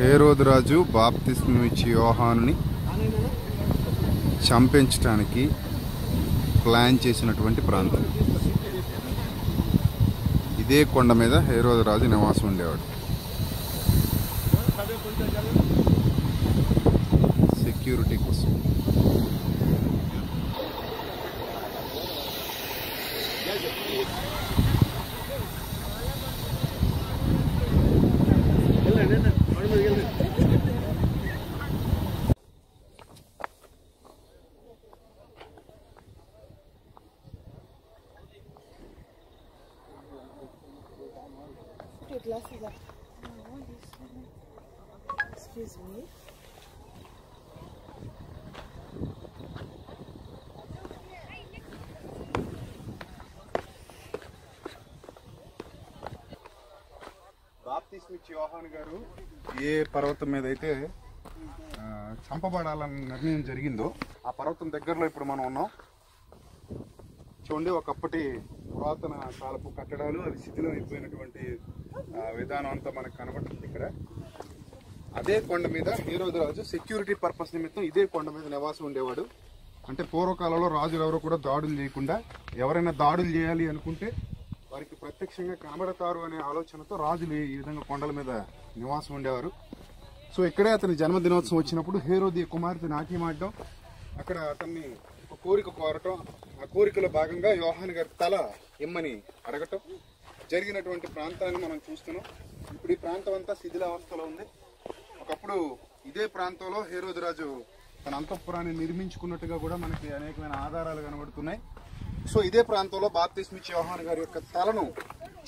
హేరోదు రాజు బాప్తిస్మం యోహానుని చంపించటానికి ప్లాన్ చేసినటువంటి ప్రాంతం. ఇదే కొండ మీద హేరోదు రాజు నివాసం ఉండేవాడు. సెక్యూరిటీ కోసం. Glasses are. Excuse me. యోహాన్ గారు ఏ పర్వతం మీద అయితే చంపబడాలని నిర్ణయం జరిగిందో ఆ పర్వతం దగ్గరలో ఇప్పుడు మనం ఉన్నాం చూడండి ఒకప్పటి పురాతన కాలపు కట్టడాలు అది శిథిలం అయిపోయినటువంటి విధానం అంతా మనకు కనబడుతుంది ఇక్కడ. అదే కొండ మీద హీరోజు రాజు సెక్యూరిటీ పర్పస్ నిమిత్తం ఇదే కొండ మీద నివాసం ఉండేవాడు. అంటే పూర్వకాలంలో రాజులు ఎవరు కూడా దాడులు చేయకుండా ఎవరైనా దాడులు చేయాలి అనుకుంటే వారికి ప్రత్యక్షంగా కనబడతారు అనే ఆలోచనతో రాజులు ఈ విధంగా కొండల మీద నివాసం ఉండేవారు. సో ఇక్కడే అతని జన్మదినోత్సవం వచ్చినప్పుడు హేరోది కుమార్తె నాట్యం ఆడడం అక్కడ అతన్ని ఒక కోరిక కోరటం ఆ కోరికలో భాగంగా యోహాన్ గారి తల ఇమ్మని అడగటం జరిగినటువంటి ప్రాంతాన్ని మనం చూస్తున్నాం. ఇప్పుడు ఈ ప్రాంతం అంతా శిథిలావస్థలో ఉంది. ఒకప్పుడు ఇదే ప్రాంతంలో హేరోజురాజు తన అంతఃపురాన్ని నిర్మించుకున్నట్టుగా కూడా మనకి అనేకమైన ఆధారాలు కనబడుతున్నాయి. సో ఇదే ప్రాంతంలో బాప్తిస్మి చౌహాన్ గారి యొక్క తలను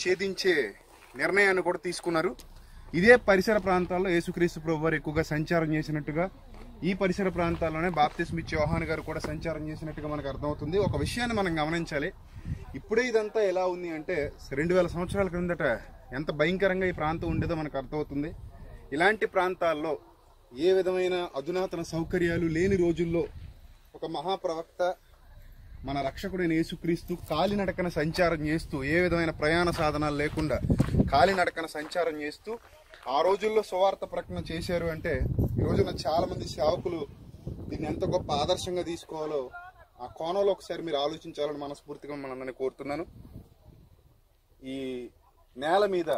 ఛేదించే నిర్ణయాన్ని కూడా తీసుకున్నారు. ఇదే పరిసర ప్రాంతాల్లో యేసుక్రీస్తు ప్రభు వారు ఎక్కువగా సంచారం చేసినట్టుగా ఈ పరిసర ప్రాంతాల్లోనే బాప్తిస్మి చౌహాన్ గారు కూడా సంచారం చేసినట్టుగా మనకు అర్థమవుతుంది. ఒక విషయాన్ని మనం గమనించాలి. ఇప్పుడే ఇదంతా ఎలా ఉంది అంటే రెండు వేల సంవత్సరాల క్రిందట ఎంత భయంకరంగా ఈ ప్రాంతం ఉండేదో మనకు అర్థమవుతుంది. ఇలాంటి ప్రాంతాల్లో ఏ విధమైన అధునాతన సౌకర్యాలు లేని రోజుల్లో ఒక మహాప్రవక్త మన రక్షకుడైన యేసుక్రీస్తు కాలినడకన సంచారం చేస్తూ ఏ విధమైన ప్రయాణ సాధనాలు లేకుండా కాలినడకన సంచారం చేస్తూ ఆ రోజుల్లో సువార్త ప్రకటన చేశారు అంటే ఈ రోజున చాలా మంది సేవకులు దీన్ని ఎంత గొప్ప ఆదర్శంగా తీసుకోవాలో ఆ కోణంలో ఒకసారి మీరు ఆలోచించాలని మనస్ఫూర్తిగా మనందరినీ కోరుతున్నాను. ఈ నేల మీద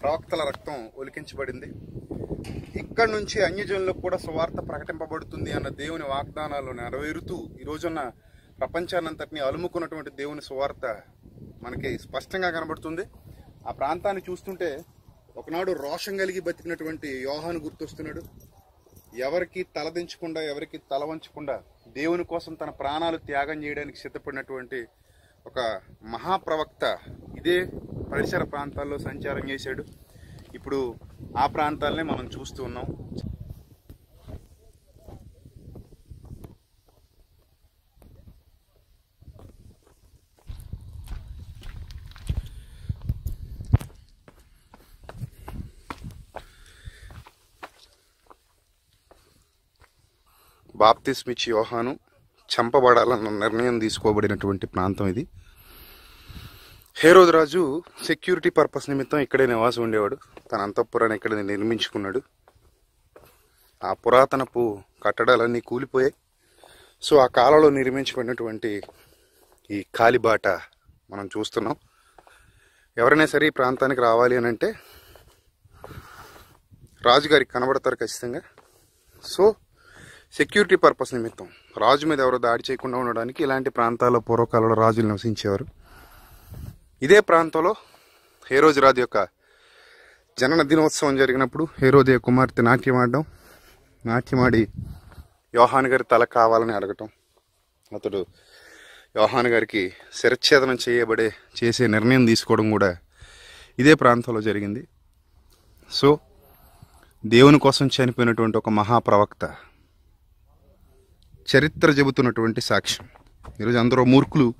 ప్రవక్తల రక్తం ఒలికించబడింది. ఇక్కడ నుంచి అన్యజనులకు కూడా సువార్త ప్రకటింపబడుతుంది అన్న దేవుని వాగ్దానాలు నెరవేరుతూ ఈ రోజున ప్రపంచాన్నంతటిని అలుముకున్నటువంటి దేవుని సువార్త మనకి స్పష్టంగా కనబడుతుంది. ఆ ప్రాంతాన్ని చూస్తుంటే ఒకనాడు రోషం కలిగి బతికినటువంటి యోహాను గుర్తొస్తున్నాడు. ఎవరికి తలదించకుండా ఎవరికి తల వంచకుండా దేవుని కోసం తన ప్రాణాలు త్యాగం చేయడానికి సిద్ధపడినటువంటి ఒక మహాప్రవక్త ఇదే పరిసర ప్రాంతాల్లో సంచారం చేశాడు. ఇప్పుడు ఆ ప్రాంతాలనే మనం చూస్తూ ఉన్నాం. బాప్తిస్మిచి యోహాను చంపబడాలన్న నిర్ణయం తీసుకోబడినటువంటి ప్రాంతం ఇది. హేరోద్ రాజు సెక్యూరిటీ పర్పస్ నిమిత్తం ఇక్కడే నివాసం ఉండేవాడు. తన అంతఃపురాన్ని ఇక్కడ నిర్మించుకున్నాడు. ఆ పురాతనపు కట్టడాలన్నీ కూలిపోయాయి. సో ఆ కాలంలో నిర్మించబడినటువంటి ఈ కాలిబాట మనం చూస్తున్నాం. ఎవరైనా సరే ఈ ప్రాంతానికి రావాలి అని అంటే రాజుగారికి కనబడతారు ఖచ్చితంగా. సో సెక్యూరిటీ పర్పస్ నిమిత్తం. రాజు మీద ఎవరో దాడి చేయకుండా ఉండడానికి ఇలాంటి ప్రాంతాల్లో పూర్వకాలంలో రాజులు నివసించేవారు. ఇదే ప్రాంతంలో హేరోజు రాజు యొక్క జనన దినోత్సవం జరిగినప్పుడు హేరోదయ కుమార్తె నాట్యం ఆడడం నాట్యమాడి యోహాన్ గారి తల కావాలని అడగటం అతడు యోహాన్ గారికి శిరచ్ఛేదనం చేయబడే చేసే నిర్ణయం తీసుకోవడం కూడా ఇదే ప్రాంతంలో జరిగింది. సో దేవుని కోసం చనిపోయినటువంటి ఒక మహాప్రవక్త చరిత్ర చెబుతున్నటువంటి సాక్ష్యం. ఈరోజు అందరూ మూర్ఖులు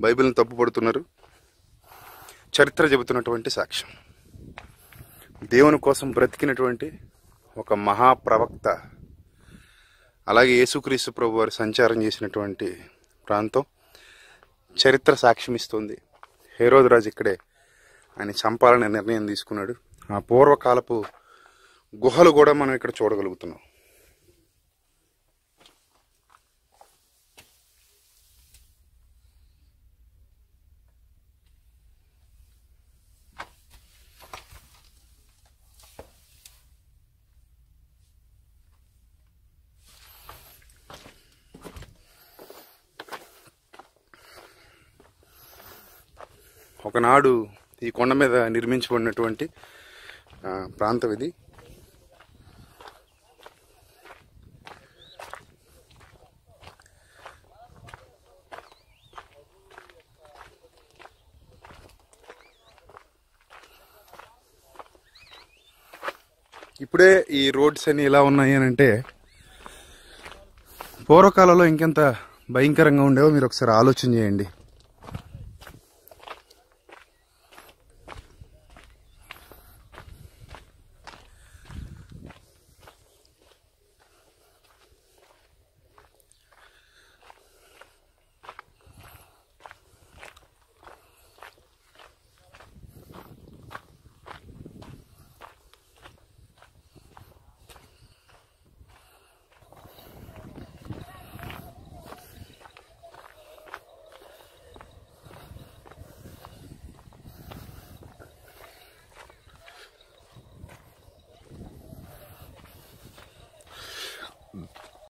బైబిల్ని తప్పుపడుతున్నారు చరిత్ర చెబుతున్నటువంటి సాక్ష్యం. దేవుని కోసం బ్రతికినటువంటి ఒక మహాప్రవక్త అలాగే యేసుక్రీస్తు ప్రభు వారు సంచారం చేసినటువంటి ప్రాంతం చరిత్ర సాక్ష్యం ఇస్తుంది. హేరోదురాజు ఇక్కడే ఆయన చంపాలనే నిర్ణయం తీసుకున్నాడు. ఆ పూర్వకాలపు గుహలు కూడా మనం ఇక్కడ చూడగలుగుతున్నాం. ఒకనాడు ఈ కొండ మీద నిర్మించబడినటువంటి ప్రాంతం ఇది. ఇప్పుడే ఈ రోడ్స్ అన్ని ఎలా ఉన్నాయి అని అంటే పూర్వకాలంలో ఇంకెంత భయంకరంగా ఉండేవో మీరు ఒకసారి ఆలోచన చేయండి.